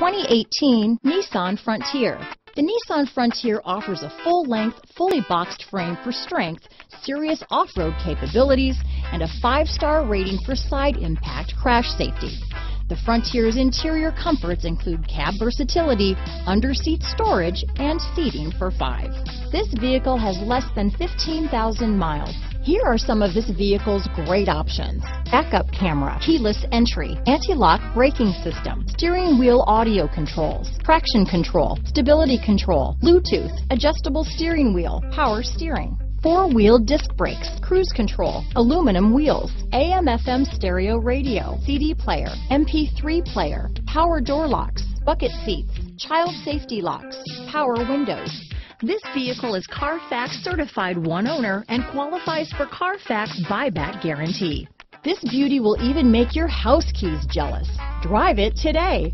2018 Nissan Frontier. The Nissan Frontier offers a full-length, fully boxed frame for strength, serious off-road capabilities, and a five-star rating for side impact crash safety. The Frontier's interior comforts include cab versatility, under-seat storage, and seating for five. This vehicle has less than 15,000 miles. Here are some of this vehicle's great options. Backup camera, keyless entry, anti-lock braking system, steering wheel audio controls, traction control, stability control, Bluetooth, adjustable steering wheel, power steering, four-wheel disc brakes, cruise control, aluminum wheels, AM FM stereo radio, CD player, MP3 player, power door locks, bucket seats, child safety locks, power windows. This vehicle is Carfax certified one owner and qualifies for Carfax buyback guarantee. This beauty will even make your house keys jealous. Drive it today.